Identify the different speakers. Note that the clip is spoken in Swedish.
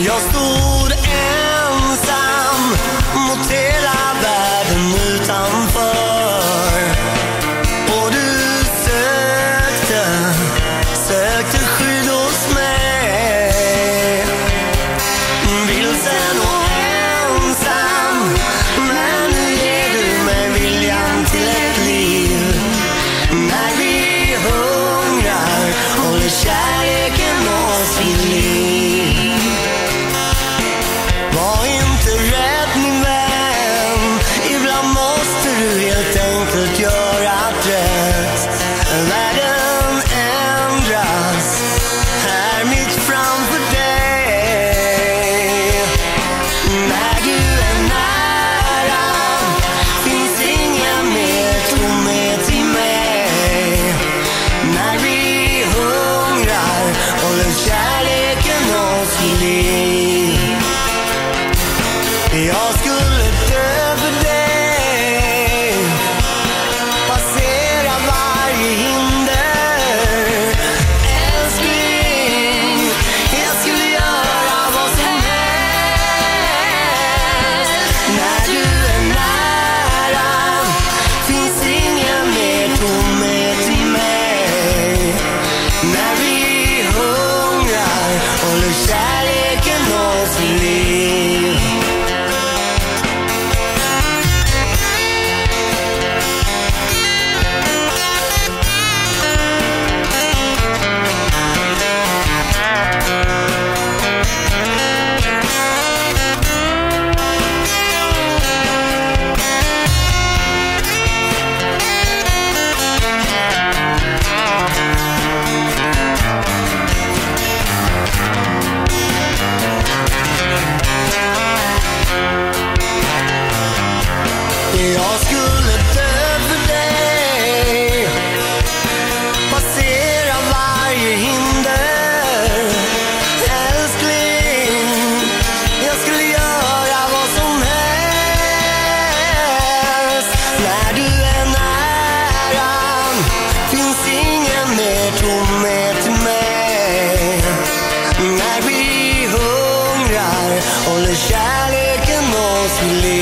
Speaker 1: Jag stod ensam. The all's good at death, Jag skulle dö för dig. Passera varje hinder. Älskling, jag skulle göra vad som helst. När du är nära finns ingen mer tomhet till mig. När vi hungrar håller kärleken oss vid liv.